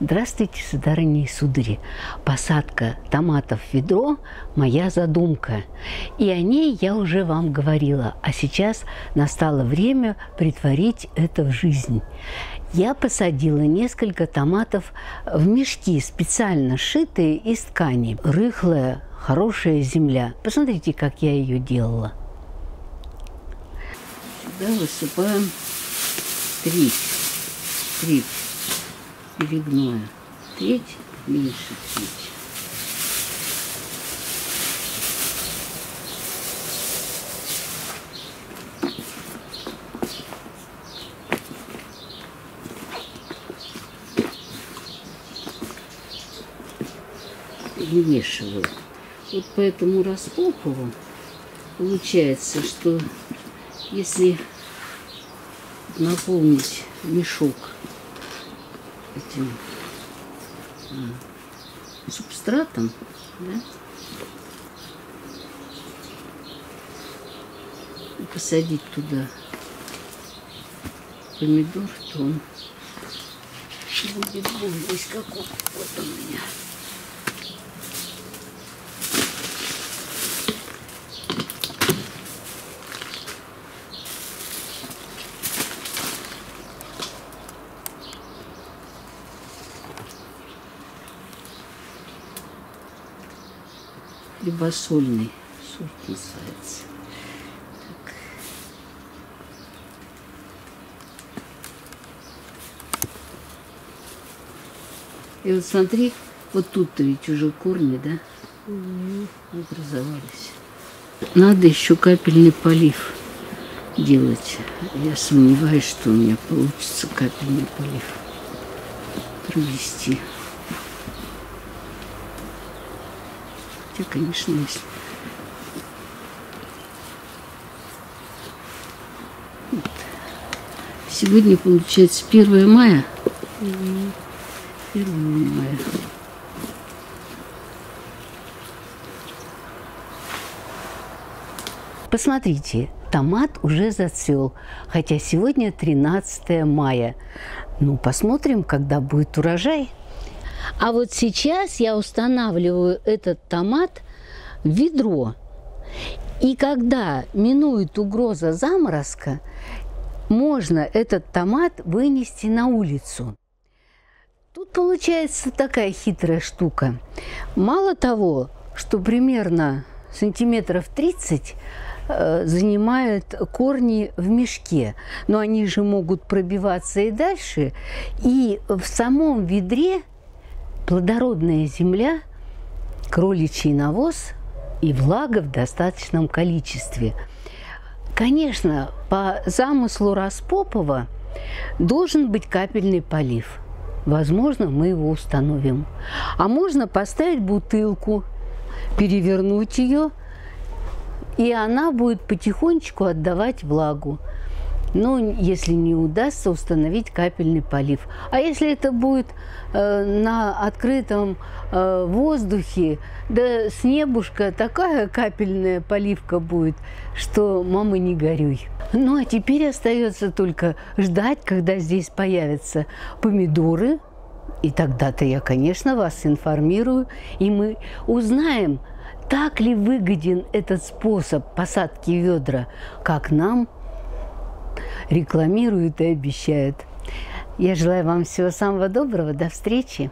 Здравствуйте, сударыни и судари! Посадка томатов в ведро – моя задумка. И о ней я уже вам говорила, а сейчас настало время притворить это в жизнь. Я посадила несколько томатов в мешки, специально сшитые из ткани. Рыхлая, хорошая земля. Посмотрите, как я ее делала. Сюда высыпаем треть. Треть перегноя. Треть меньше треть. Перемешиваю. Вот по этому распопову получается, что если наполнить мешок этим а, субстратом, да, и посадить туда помидор, то он будет весь какой. Вот он у меня. Хлебосольный сорт называется. Так. И вот смотри, вот тут-то ведь уже корни, да, образовались. Надо еще капельный полив делать. Я сомневаюсь, что у меня получится капельный полив провести. Хотя, конечно, есть. Вот. Сегодня получается 1 мая. 1 мая. Посмотрите, томат уже зацвел, хотя сегодня 13 мая. Ну, посмотрим, когда будет урожай. А вот сейчас я устанавливаю этот томат в ведро. И когда минует угроза заморозка, можно этот томат вынести на улицу. Тут получается такая хитрая штука. Мало того, что примерно сантиметров 30 э, занимают корни в мешке, но они же могут пробиваться и дальше. И в самом ведре плодородная земля, кроличий навоз и влага в достаточном количестве. Конечно, по замыслу Распопова должен быть капельный полив. Возможно, мы его установим. А можно поставить бутылку, перевернуть ее, и она будет потихонечку отдавать влагу. Ну, если не удастся установить капельный полив. А если это будет э, на открытом э, воздухе, да с небушка такая капельная поливка будет, что мама не горюй. Ну, а теперь остается только ждать, когда здесь появятся помидоры. И тогда-то я, конечно, вас информирую, и мы узнаем, так ли выгоден этот способ посадки ведра, как нам – рекламируют и обещают. Я желаю вам всего самого доброго. До встречи!